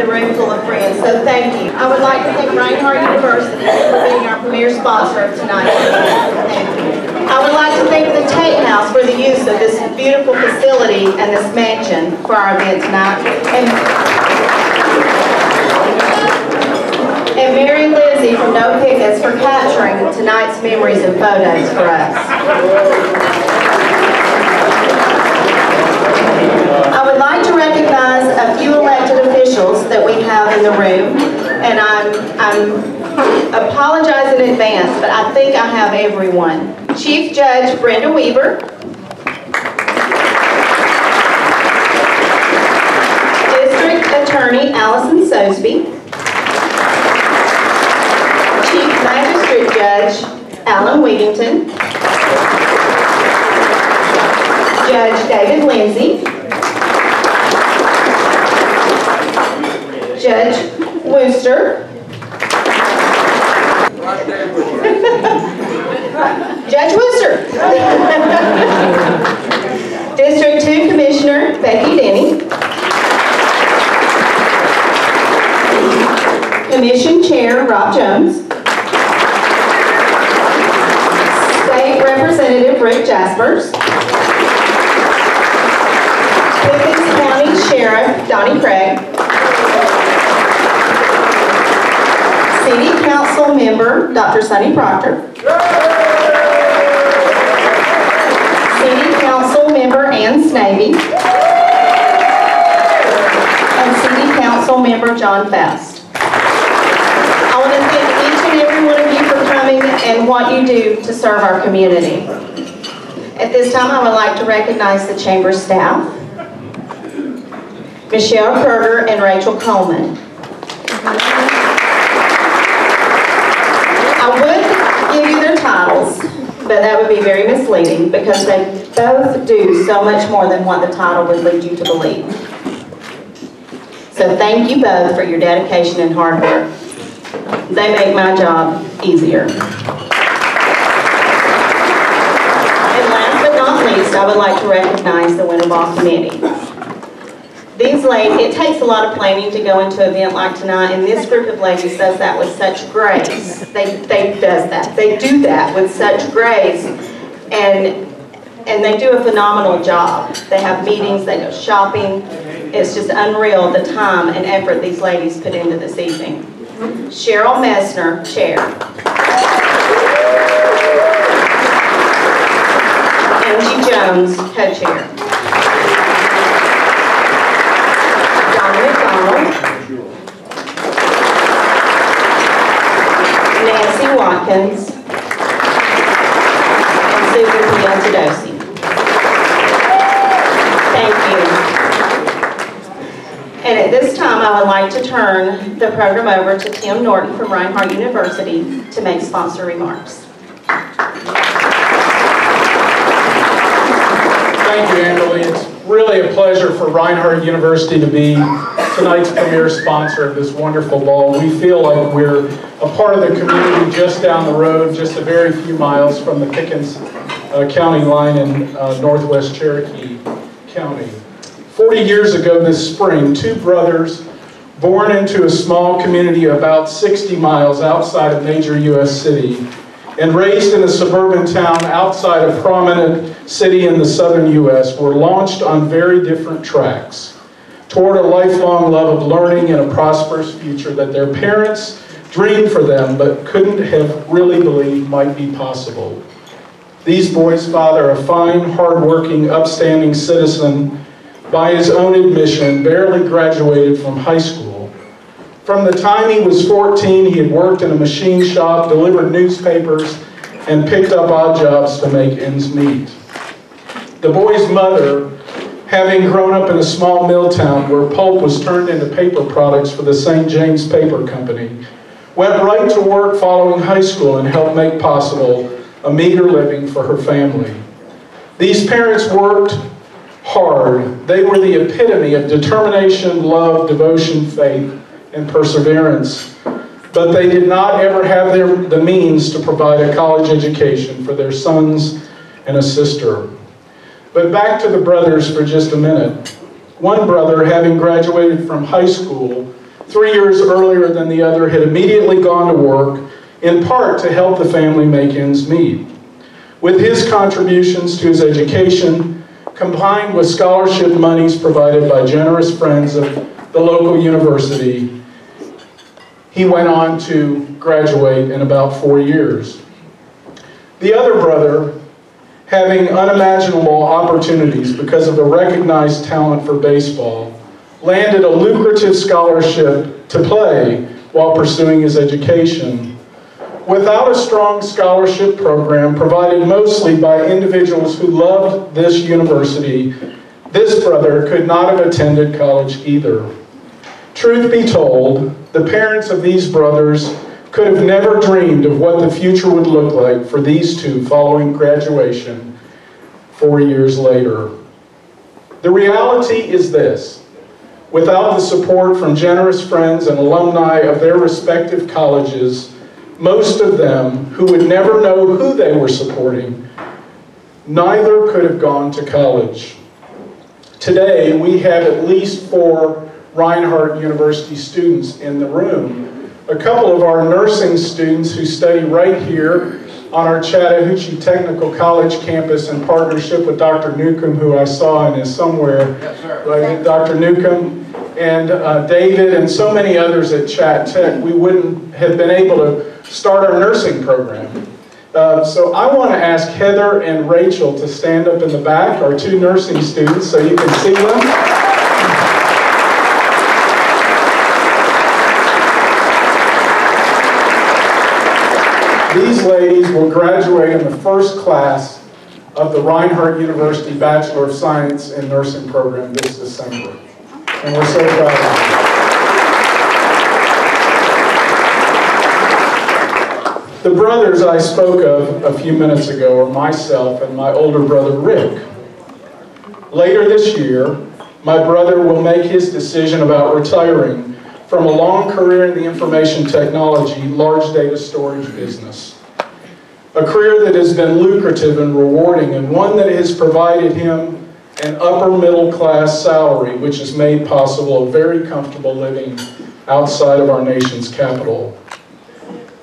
a room full of friends, so thank you. I would like to thank Reinhardt University for being our premier sponsor of tonight's event. Thank you. I would like to thank the Tate House for the use of this beautiful facility and this mansion for our event tonight. And, and Mary Lizzie from Know Pickens for capturing tonight's memories and photos for us. I would like to recognize a officials that we have in the room, and I'm, I'm apologize in advance, but I think I have everyone. Chief Judge Brenda Weaver, District Attorney Allison Sosebee, Chief Magistrate Judge Alan Wigington, Judge David Lindsay, Judge Wooster, Judge Wooster. District 2 Commissioner Becky Denny. Commission Chair Rob Jones. State Representative Rick Jasperse. Pickens County Sheriff Donnie Craig. City Council Member Dr. Sonny Proctor. City Council Member Ann Snavy. And City Council Member John Faust. I want to thank each and every one of you for coming and what you do to serve our community. At this time, I would like to recognize the Chamber staff, Michelle Kerger and Rachel Coleman. I would give you their titles, but that would be very misleading because they both do so much more than what the title would lead you to believe. So thank you both for your dedication and hard work. They make my job easier. And last but not least, I would like to recognize the Winterball Committee. These ladies, it takes a lot of planning to go into an event like tonight, and this group of ladies does that with such grace. They, they does that. They do that with such grace, and and they do a phenomenal job. They have meetings, they go shopping. It's just unreal the time and effort these ladies put into this evening. Cheryl Messner, Chair. Angie Jones, Co-Chair. Watkins. And Susan Piantadosi. Thank you. And at this time, I would like to turn the program over to Tim Norton from Reinhardt University to make sponsor remarks. Thank you, Annalee. It's really a pleasure for Reinhardt University to be tonight's premier sponsor of this wonderful ball. We feel like we're a part of the community just down the road, just a very few miles from the Pickens uh, County line in uh, northwest Cherokee County. 40 years ago this spring, two brothers born into a small community about 60 miles outside a major U.S. city and raised in a suburban town outside a prominent city in the southern U.S. were launched on very different tracks toward a lifelong love of learning and a prosperous future that their parents dreamed for them but couldn't have really believed might be possible. These boys' father, a fine, hard-working, upstanding citizen, by his own admission, barely graduated from high school. From the time he was 14, he had worked in a machine shop, delivered newspapers, and picked up odd jobs to make ends meet. The boy's mother, having grown up in a small mill town where pulp was turned into paper products for the St. James Paper Company, went right to work following high school and helped make possible a meager living for her family. These parents worked hard. They were the epitome of determination, love, devotion, faith, and perseverance. But they did not ever have their, the means to provide a college education for their sons and a sister. But back to the brothers for just a minute. One brother, having graduated from high school, three years earlier than the other, had immediately gone to work, in part to help the family make ends meet. With his contributions to his education, combined with scholarship monies provided by generous friends of the local university, he went on to graduate in about four years. The other brother, having unimaginable opportunities because of the recognized talent for baseball, landed a lucrative scholarship to play while pursuing his education. Without a strong scholarship program provided mostly by individuals who loved this university, this brother could not have attended college either. Truth be told, the parents of these brothers could have never dreamed of what the future would look like for these two following graduation four years later. The reality is this. Without the support from generous friends and alumni of their respective colleges, most of them who would never know who they were supporting, neither could have gone to college. Today, we have at least four Reinhardt University students in the room. A couple of our nursing students who study right here on our Chattahoochee Technical College campus in partnership with Dr. Newcomb, who I saw and is somewhere. Yes. Dr. Newcomb and uh, David and so many others at Chat Tech, we wouldn't have been able to start our nursing program. Uh, so I want to ask Heather and Rachel to stand up in the back, our two nursing students, so you can see them. These ladies will graduate in the first class of the Reinhardt University Bachelor of Science in Nursing program this December. And we're so proud of them. The brothers I spoke of a few minutes ago are myself and my older brother Rick. Later this year, my brother will make his decision about retiring from a long career in the information technology, large data storage business. A career that has been lucrative and rewarding and one that has provided him an upper middle class salary which has made possible a very comfortable living outside of our nation's capital.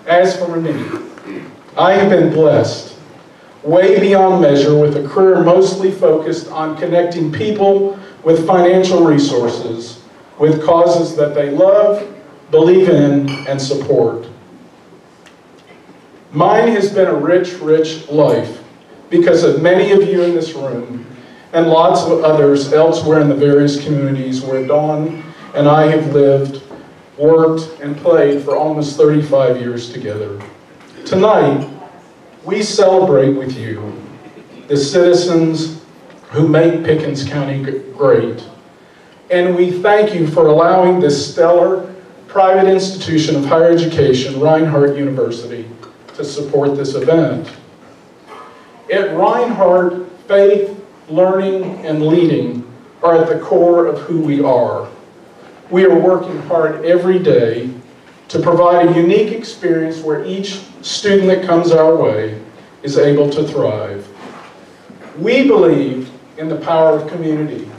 As for me, I have been blessed way beyond measure with a career mostly focused on connecting people with financial resources with causes that they love, believe in, and support. Mine has been a rich, rich life because of many of you in this room and lots of others elsewhere in the various communities where Dawn and I have lived, worked, and played for almost 35 years together. Tonight, we celebrate with you the citizens who make Pickens County great. And we thank you for allowing this stellar private institution of higher education, Reinhardt University, to support this event. At Reinhardt, faith, learning, and leading are at the core of who we are. We are working hard every day to provide a unique experience where each student that comes our way is able to thrive. We believe in the power of community.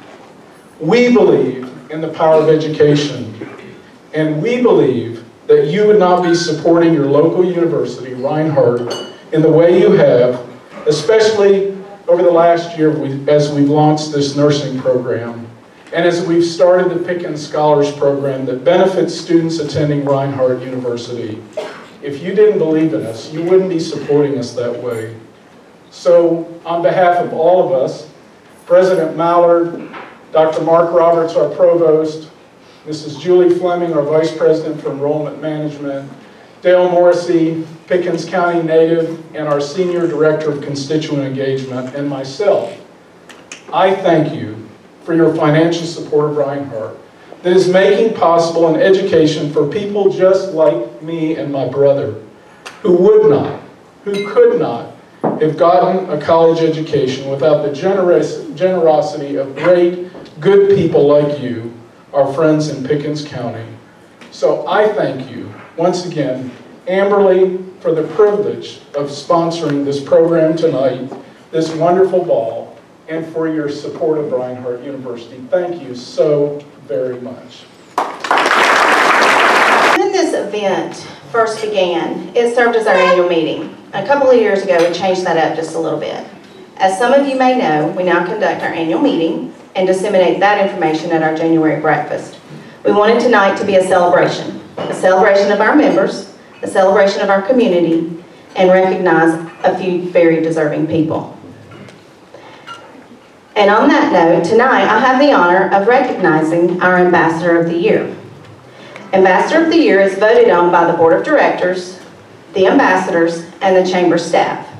We believe in the power of education. And we believe that you would not be supporting your local university, Reinhardt, in the way you have, especially over the last year as we've launched this nursing program, and as we've started the Pickens Scholars Program that benefits students attending Reinhardt University. If you didn't believe in us, you wouldn't be supporting us that way. So on behalf of all of us, President Mallard, Dr. Mark Roberts, our provost, Mrs. Julie Fleming, our vice president for enrollment management, Dale Morrissey, Pickens County native, and our senior director of constituent engagement, and myself, I thank you for your financial support of Reinhardt that is making possible an education for people just like me and my brother, who would not, who could not have gotten a college education without the generous, generosity of great, good people like you, our friends in Pickens County. So I thank you, once again, Amberle, for the privilege of sponsoring this program tonight, this wonderful ball, and for your support of Reinhardt University. Thank you so very much. When this event first began, it served as our annual meeting. A couple of years ago, we changed that up just a little bit. As some of you may know, we now conduct our annual meeting and disseminate that information at our January breakfast. We wanted tonight to be a celebration, a celebration of our members, a celebration of our community, and recognize a few very deserving people. And on that note, tonight I have the honor of recognizing our Ambassador of the Year. Ambassador of the Year is voted on by the Board of Directors, the ambassadors, and the chamber staff.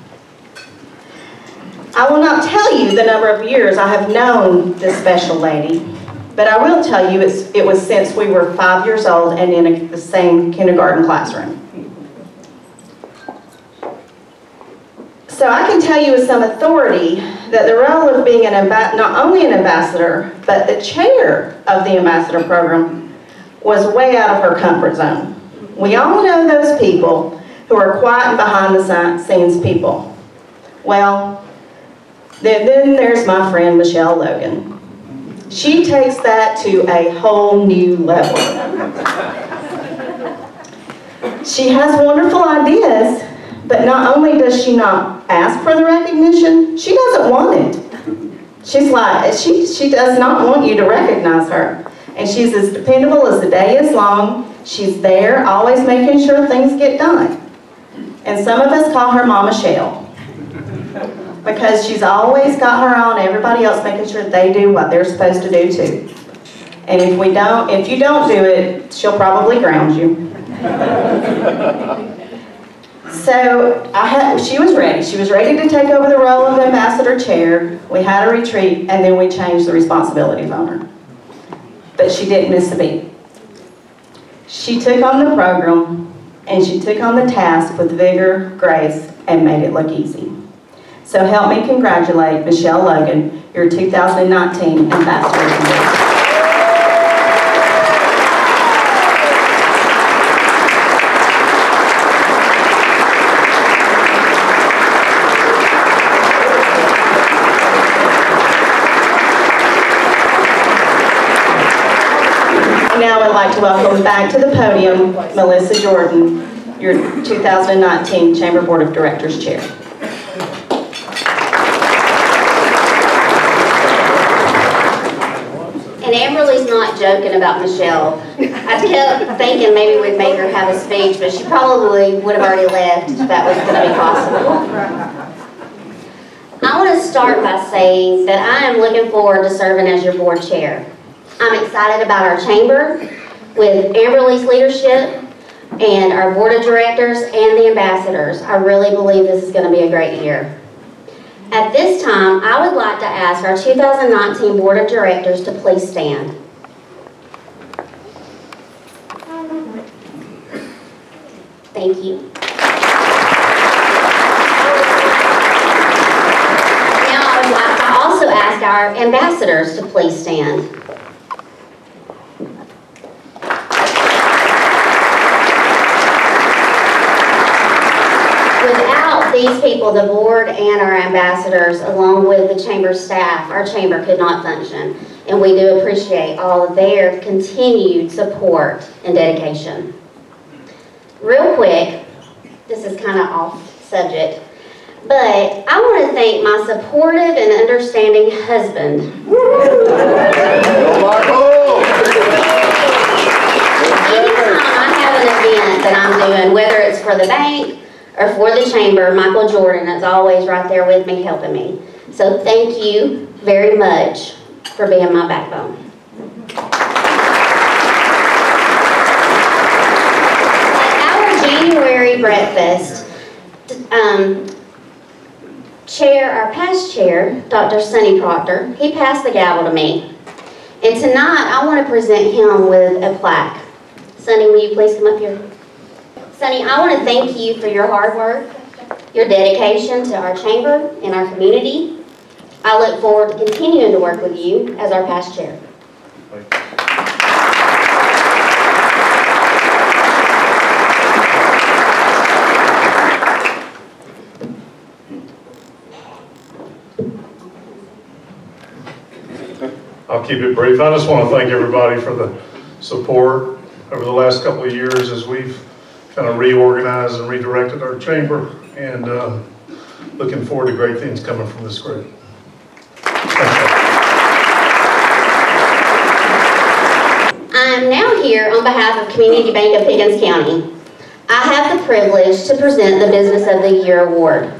I will not tell you the number of years I have known this special lady, but I will tell you it was since we were five years old and in a, the same kindergarten classroom. So I can tell you with some authority that the role of being an not only an ambassador, but the chair of the ambassador program was way out of her comfort zone. We all know those people who are quiet and behind the scenes people. Well, then, there's my friend Michelle Logan. She takes that to a whole new level. She has wonderful ideas, but not only does she not ask for the recognition, she doesn't want it. She's like, she, she does not want you to recognize her. And she's as dependable as the day is long. She's there, always making sure things get done. And some of us call her Mama Shell. Because she's always got her on everybody else, making sure they do what they're supposed to do too. And if we don't, if you don't do it, she'll probably ground you. So I had, she was ready. She was ready to take over the role of ambassador chair. We had a retreat, and then we changed the responsibilities on her. But she didn't miss a beat. She took on the program, and she took on the task with vigor, grace, and made it look easy. So help me congratulate Michelle Logan, your 2019 Ambassador of the Year. Now I'd like to welcome back to the podium Melissa Jordan, your 2019 Chamber Board of Directors Chair. And Amberle's not joking about Michelle. I kept thinking maybe we'd make her have a speech, but she probably would have already left if that was going to be possible. I want to start by saying that I am looking forward to serving as your board chair. I'm excited about our chamber with Amberle's leadership and our board of directors and the ambassadors. I really believe this is going to be a great year. At this time, I would like to ask our 2019 board of directors to please stand. Thank you. Now I also ask our ambassadors to please stand. Without these people, the board and our ambassadors, along with the chamber staff, our chamber could not function. And we do appreciate all of their continued support and dedication. Real quick, this is kind of off subject, but I want to thank my supportive and understanding husband. Anytime I have an event that I'm doing, whether it's for the bank, or for the chamber, Michael Jordan is always right there with me, helping me. So thank you very much for being my backbone. At our Breakfast, um, chair, our past chair, Dr. Sonny Proctor, he passed the gavel to me. And tonight, I want to present him with a plaque. Sonny, will you please come up here? Sonny, I want to thank you for your hard work, your dedication to our chamber and our community. I look forward to continuing to work with you as our past chair. Keep it brief. I just want to thank everybody for the support over the last couple of years as we've kind of reorganized and redirected our chamber, and uh, looking forward to great things coming from this group. I'm now here on behalf of Community Bank of Pickens County. I have the privilege to present the Business of the Year Award.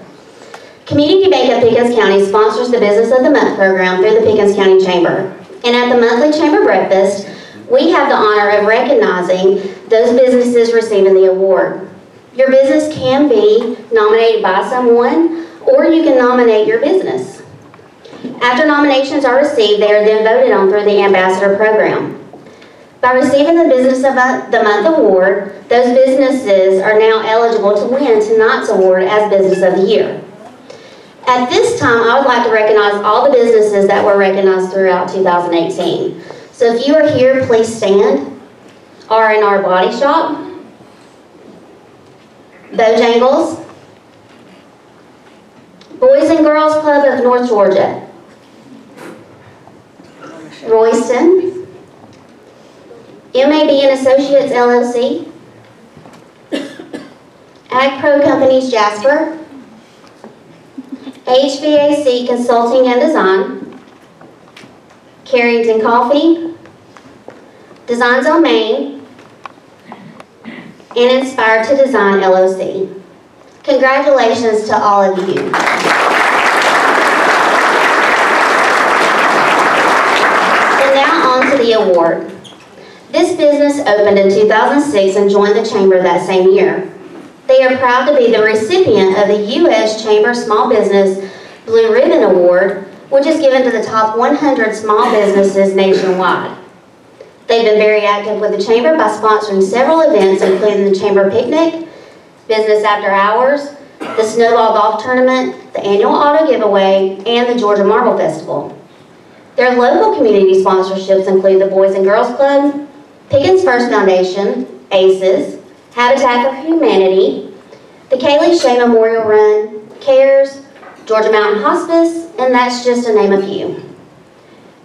Community Bank of Pickens County sponsors the Business of the Month program through the Pickens County Chamber. And at the monthly chamber breakfast, we have the honor of recognizing those businesses receiving the award. Your business can be nominated by someone, or you can nominate your business. After nominations are received, they are then voted on through the ambassador program. By receiving the Business of uh, the Month award, those businesses are now eligible to win tonight's award as Business of the Year. At this time, I would like to recognize all the businesses that were recognized throughout 2018. So if you are here, please stand. Our body shop, Bojangles, Boys and Girls Club of North Georgia, Royston, MAB and Associates LLC, Ag Pro Companies Jasper, HVAC Consulting and Design, Carrington Coffee, Designs on Main, and Inspired to Design LLC. Congratulations to all of you. And now on to the award. This business opened in 2006 and joined the chamber that same year. They are proud to be the recipient of the U.S. Chamber Small Business Blue Ribbon Award, which is given to the top 100 small businesses nationwide. They've been very active with the Chamber by sponsoring several events, including the Chamber Picnic, Business After Hours, the Snowball Golf Tournament, the annual auto giveaway, and the Georgia Marble Festival. Their local community sponsorships include the Boys and Girls Club, Pickens First Foundation, ACES, Habitat for Humanity, the Kaylee Shea Memorial Run, CARES, Georgia Mountain Hospice, and that's just to name a few.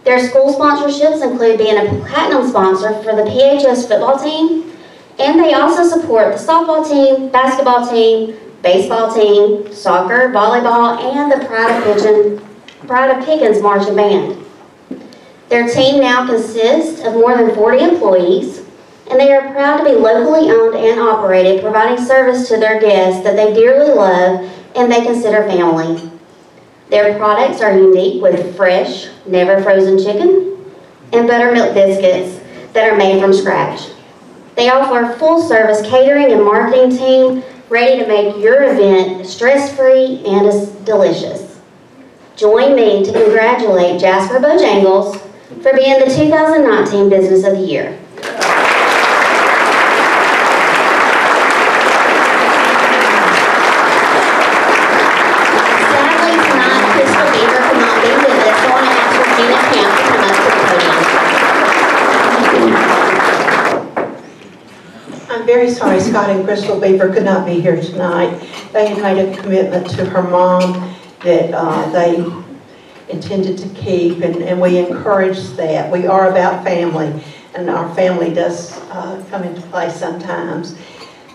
Their school sponsorships include being a platinum sponsor for the PHS football team, and they also support the softball team, basketball team, baseball team, soccer, volleyball, and the Pride of Pigeon, Pride of Pickens Marching Band. Their team now consists of more than 40 employees, and they are proud to be locally owned and operated, providing service to their guests that they dearly love and they consider family. Their products are unique with fresh, never frozen chicken and buttermilk biscuits that are made from scratch. They offer a full service catering and marketing team ready to make your event stress-free and delicious. Join me to congratulate Jasper Bojangles for being the 2019 Business of the Year. Sadly, tonight, Crystal Beaver could not be with us, so I want to ask Regina Camp to come up to the podium. I'm very sorry Scott and Crystal Beaver could not be here tonight. They had made a commitment to her mom that uh, they intended to keep, and, and we encourage that. We are about family, and our family does uh, come into play sometimes.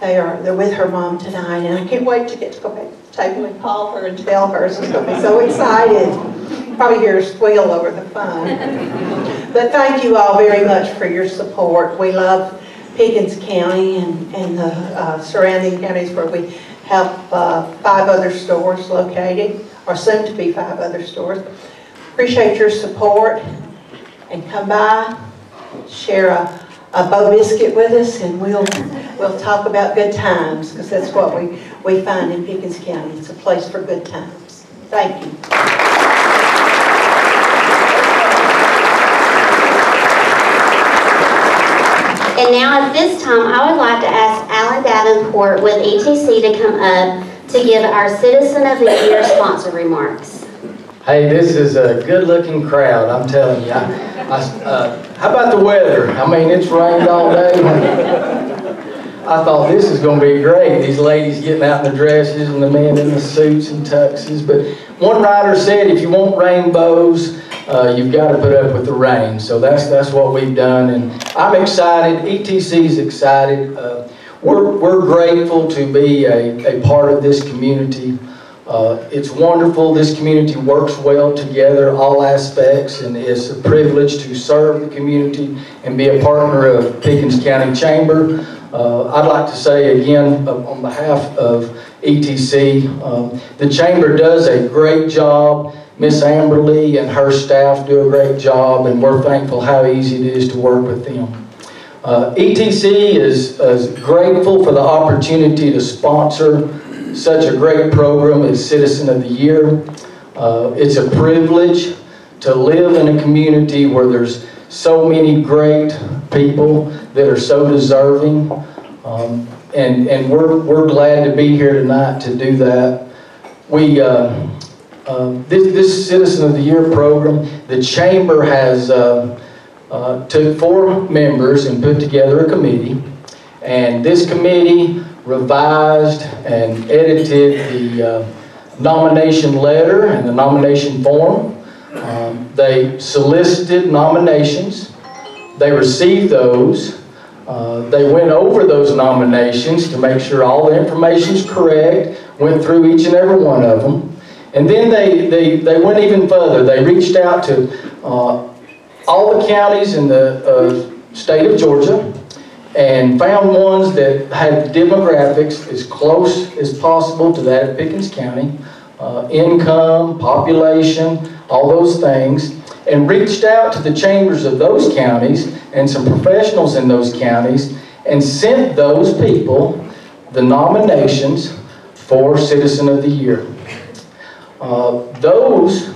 They are, they're with her mom tonight, and I can't wait to get to go back to the table and call her and tell her. She's gonna be so excited. Probably hear her squeal over the phone. But thank you all very much for your support. We love Pickens County and, and the uh, surrounding counties where we have uh, five other stores located, or soon to be five other stores. Appreciate your support and come by, share a, a Bo Biscuit with us and we'll, we'll talk about good times because that's what we, we find in Pickens County. It's a place for good times. Thank you. And now at this time, I would like to ask Alan Davenport with ETC to come up to give our Citizen of the Year sponsor remarks. Hey, this is a good-looking crowd, I'm telling you. I, I, uh, how about the weather? I mean, it's rained all day. I thought this is going to be great. These ladies getting out in the dresses and the men in the suits and tuxes. But one writer said, if you want rainbows, uh, you've got to put up with the rain. So that's, that's what we've done, and I'm excited, ETC's excited. Uh, We're, we're grateful to be a, a part of this community. Uh, It's wonderful, this community works well together, all aspects, and it's a privilege to serve the community and be a partner of Pickens County Chamber. Uh, I'd like to say again, uh, on behalf of ETC, um, the Chamber does a great job. Miss Amberle and her staff do a great job, and we're thankful how easy it is to work with them. Uh, ETC is, is grateful for the opportunity to sponsor such a great program as Citizen of the Year. Uh, it's a privilege to live in a community where there's so many great people that are so deserving. Um, and, and we're, we're glad to be here tonight to do that. We, uh, um, this, this Citizen of the Year program, the Chamber has, uh, uh, took four members and put together a committee. And this committee revised and edited the uh, nomination letter and the nomination form. Um, They solicited nominations. They received those. Uh, They went over those nominations to make sure all the information is correct, went through each and every one of them. And then they, they, they went even further. They reached out to uh, all the counties in the uh, state of Georgia and found ones that had demographics as close as possible to that of Pickens County, uh, income, population, all those things, and reached out to the chambers of those counties and some professionals in those counties and sent those people the nominations for Citizen of the Year. Uh, Those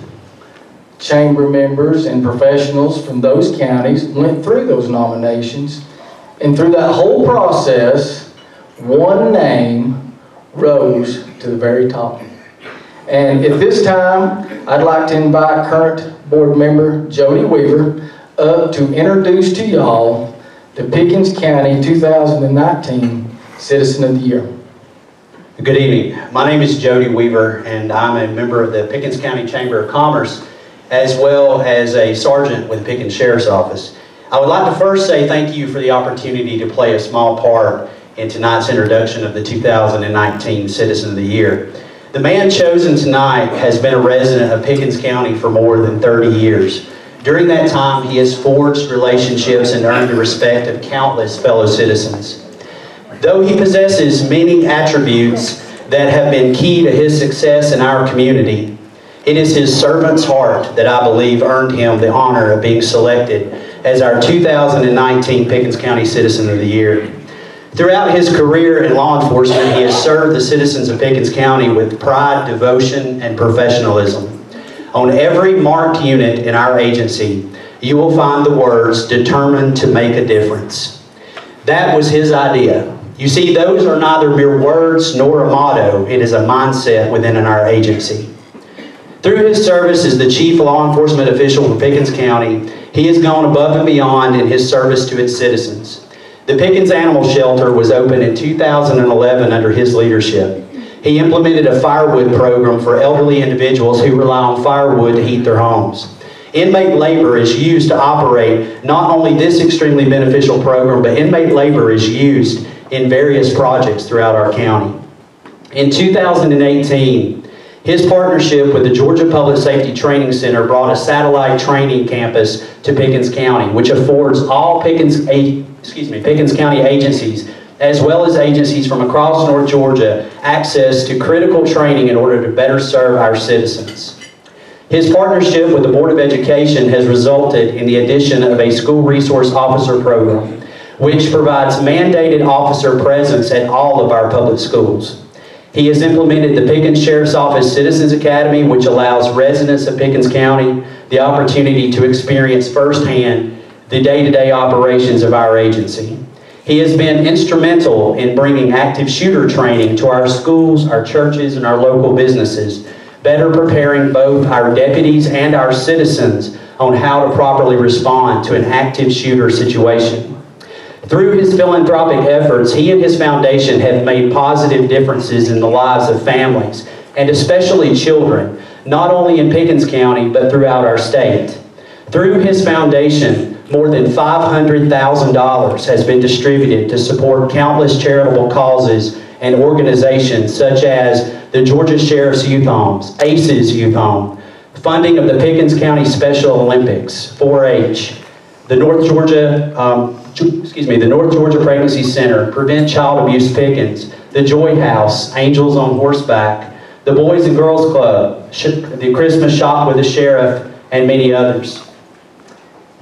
chamber members and professionals from those counties went through those nominations, and through that whole process, one name rose to the very top. And at this time, I'd like to invite current board member Jody Weaver up to introduce to y'all the Pickens County 2019 Citizen of the Year. Good evening. My name is Jody Weaver, and I'm a member of the Pickens County Chamber of Commerce, as well as a sergeant with the Pickens Sheriff's Office. I would like to first say thank you for the opportunity to play a small part in tonight's introduction of the 2019 Citizen of the Year. The man chosen tonight has been a resident of Pickens County for more than 30 years. During that time, he has forged relationships and earned the respect of countless fellow citizens. Though he possesses many attributes that have been key to his success in our community, it is his servant's heart that I believe earned him the honor of being selected as our 2019 Pickens County Citizen of the Year. Throughout his career in law enforcement, he has served the citizens of Pickens County with pride, devotion, and professionalism. On every marked unit in our agency, you will find the words, determined to make a difference. That was his idea. You see, those are neither mere words nor a motto. It is a mindset within our agency. Through his service as the chief law enforcement official for Pickens County, he has gone above and beyond in his service to its citizens. The Pickens Animal Shelter was opened in 2011 under his leadership. He implemented a firewood program for elderly individuals who rely on firewood to heat their homes. Inmate labor is used to operate not only this extremely beneficial program, but inmate labor is used in various projects throughout our county. In 2018, his partnership with the Georgia Public Safety Training Center brought a satellite training campus to Pickens County, which affords all Pickens, excuse me, Pickens County agencies, as well as agencies from across North Georgia, access to critical training in order to better serve our citizens. His partnership with the Board of Education has resulted in the addition of a school resource officer program, which provides mandated officer presence at all of our public schools. He has implemented the Pickens Sheriff's Office Citizens Academy, which allows residents of Pickens County the opportunity to experience firsthand the day-to-day operations of our agency. He has been instrumental in bringing active shooter training to our schools, our churches, and our local businesses, better preparing both our deputies and our citizens on how to properly respond to an active shooter situation. Through his philanthropic efforts, he and his foundation have made positive differences in the lives of families and especially children, not only in Pickens County, but throughout our state. Through his foundation, more than $500,000 has been distributed to support countless charitable causes and organizations such as the Georgia Sheriff's Youth Homes, ACES Youth Home, funding of the Pickens County Special Olympics, 4-H, the North Georgia, um, excuse me, the North Georgia Pregnancy Center, Prevent Child Abuse Pickens, the Joy House, Angels on Horseback, the Boys and Girls Club, the Christmas Shop with the Sheriff, and many others.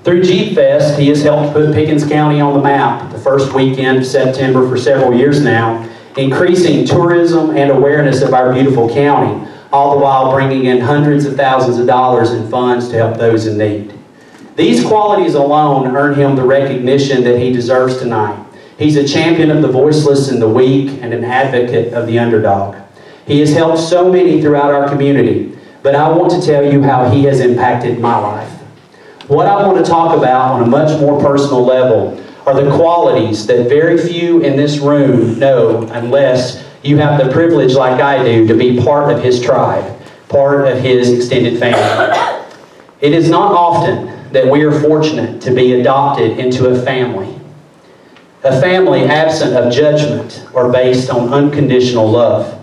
Through Jeep Fest, he has helped put Pickens County on the map the first weekend of September for several years now, increasing tourism and awareness of our beautiful county, all the while bringing in hundreds of thousands of dollars in funds to help those in need. These qualities alone earn him the recognition that he deserves tonight. He's a champion of the voiceless and the weak and an advocate of the underdog. He has helped so many throughout our community, but I want to tell you how he has impacted my life. What I want to talk about on a much more personal level are the qualities that very few in this room know unless you have the privilege, like I do, to be part of his tribe, part of his extended family. It is not often that we are fortunate to be adopted into a family. A family absent of judgment or based on unconditional love.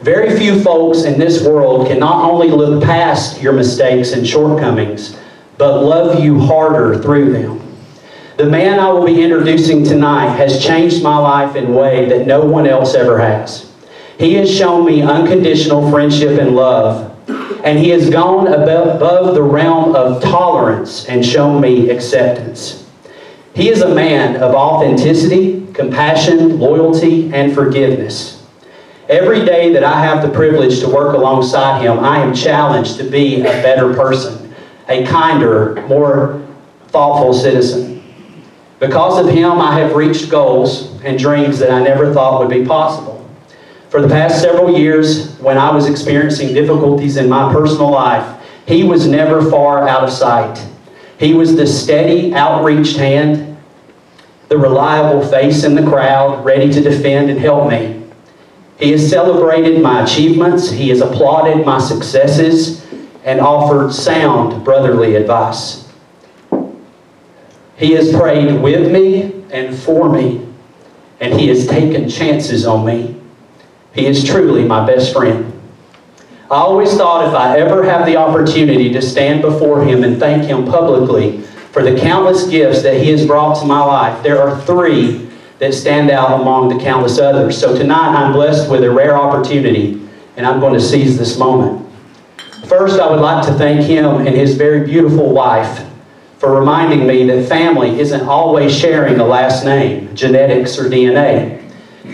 Very few folks in this world can not only look past your mistakes and shortcomings, but love you harder through them. The man I will be introducing tonight has changed my life in a way that no one else ever has. He has shown me unconditional friendship and love, and he has gone above the realm of tolerance and shown me acceptance. He is a man of authenticity, compassion, loyalty, and forgiveness. Every day that I have the privilege to work alongside him, I am challenged to be a better person, a kinder, more thoughtful citizen. Because of him, I have reached goals and dreams that I never thought would be possible. For the past several years, when I was experiencing difficulties in my personal life, he was never far out of sight. He was the steady, outreached hand, the reliable face in the crowd, ready to defend and help me. He has celebrated my achievements, he has applauded my successes, and offered sound brotherly advice. He has prayed with me and for me, and he has taken chances on me. He is truly my best friend. I always thought if I ever have the opportunity to stand before him and thank him publicly for the countless gifts that he has brought to my life, there are three that stand out among the countless others. So tonight I'm blessed with a rare opportunity, and I'm going to seize this moment. First, I would like to thank him and his very beautiful wife for reminding me that family isn't always sharing a last name, genetics, or DNA.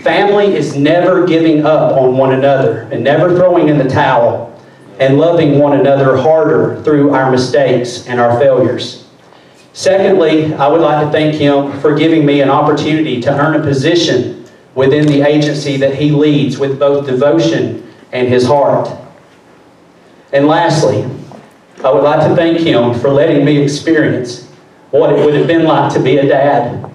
Family is never giving up on one another and never throwing in the towel and loving one another harder through our mistakes and our failures. Secondly, I would like to thank him for giving me an opportunity to earn a position within the agency that he leads with both devotion and his heart. And lastly, I would like to thank him for letting me experience what it would have been like to be a dad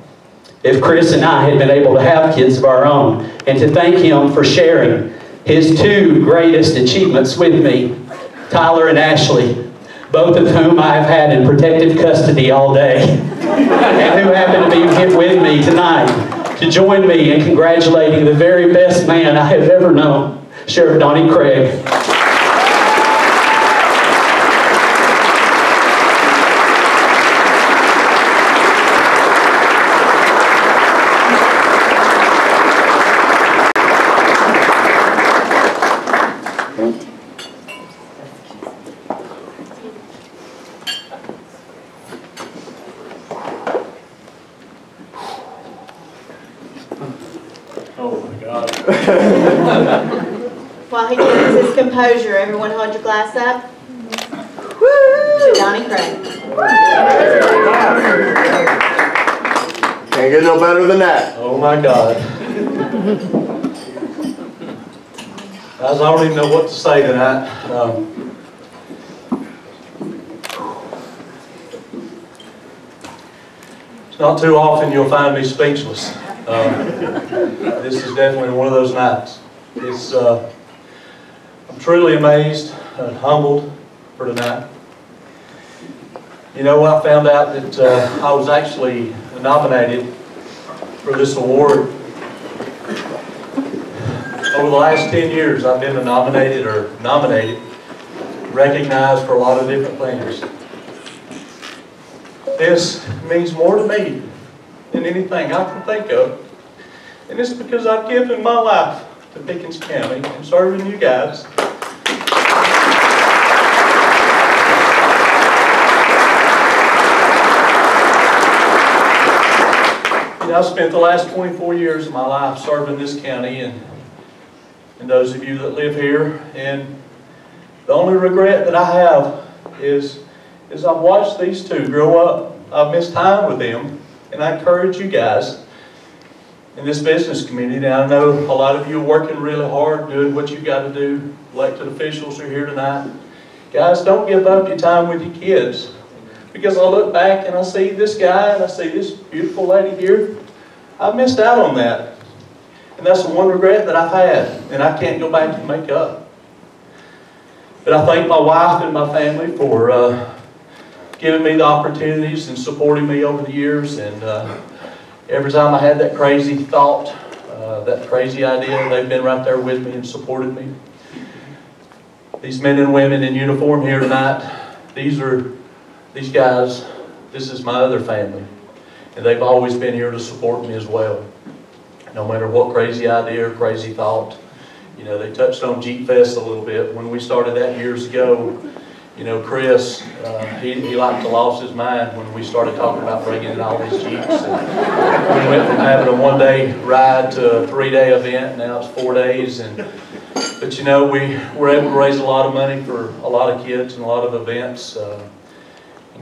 if Chris and I had been able to have kids of our own, and to thank him for sharing his two greatest achievements with me, Tyler and Ashley, both of whom I have had in protective custody all day, and who happen to be here with me tonight to join me in congratulating the very best man I have ever known, Sheriff Donnie Craig. Oh my God. While he gains his composure, everyone hold your glass up. To Donnie Craig. Can't get no better than that. Oh my God. I don't even know what to say tonight. Um, It's not too often you'll find me speechless. Um, This is definitely one of those nights. It's, uh, I'm truly amazed and humbled for tonight. You know, I found out that uh, I was actually nominated for this award. Over the last 10 years, I've been nominated or nominated, recognized for a lot of different things. This means more to me than anything I can think of. And it's because I've given my life to Pickens County and serving you guys. I've spent the last 24 years of my life serving this county and, and those of you that live here. And the only regret that I have is, is I've watched these two grow up. I've missed time with them. And I encourage you guys in this business community. Now, I know a lot of you are working really hard, doing what you've got to do. Elected officials are here tonight. Guys, don't give up your time with your kids. Because I look back and I see this guy and I see this beautiful lady here. I missed out on that. And that's the one regret that I've had. And I can't go back and make up. But I thank my wife and my family for uh, giving me the opportunities and supporting me over the years. And uh, every time I had that crazy thought, uh, that crazy idea, they've been right there with me and supported me. These men and women in uniform here tonight, these are, these guys, this is my other family. And they've always been here to support me as well. No matter what crazy idea or crazy thought. You know, they touched on Jeep Fest a little bit. When we started that years ago, you know, Chris, uh, he, he like to lost his mind when we started talking about bringing in all these Jeeps. And we went from having a one-day ride to a three-day event, now it's four days. And But you know, we were able to raise a lot of money for a lot of kids and a lot of events. Uh,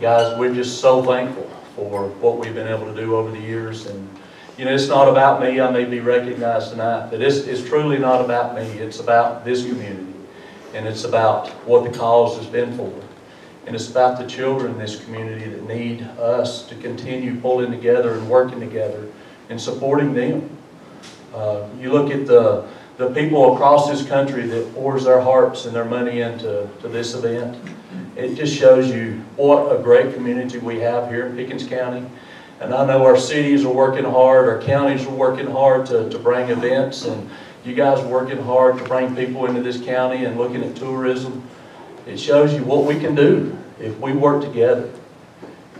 guys, we're just so thankful for what we've been able to do over the years. And you know, it's not about me. I may be recognized tonight, but it's, it's truly not about me. It's about this community. And it's about what the cause has been for. And it's about the children in this community that need us to continue pulling together and working together and supporting them. Uh, you look at the, the people across this country that pours their hearts and their money into to this event. It just shows you what a great community we have here in Pickens County. And I know our cities are working hard, our counties are working hard to, to bring events, and you guys are working hard to bring people into this county and looking at tourism. It shows you what we can do if we work together.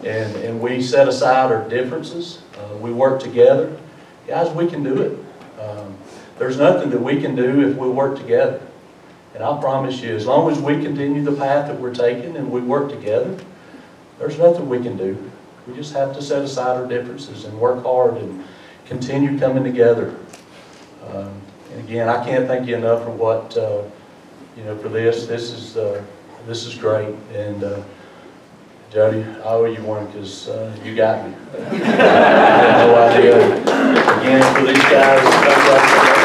And, and we set aside our differences, uh, we work together. Guys, we can do it. Um, there's nothing that we can do if we work together. And I promise you, as long as we continue the path that we're taking and we work together, there's nothing we can do. We just have to set aside our differences and work hard and continue coming together. Um, and again, I can't thank you enough for what, uh, you know, for this. This is, uh, this is great. And uh, Jody, I owe you one because uh, you got me. I had no idea. Again, for these guys,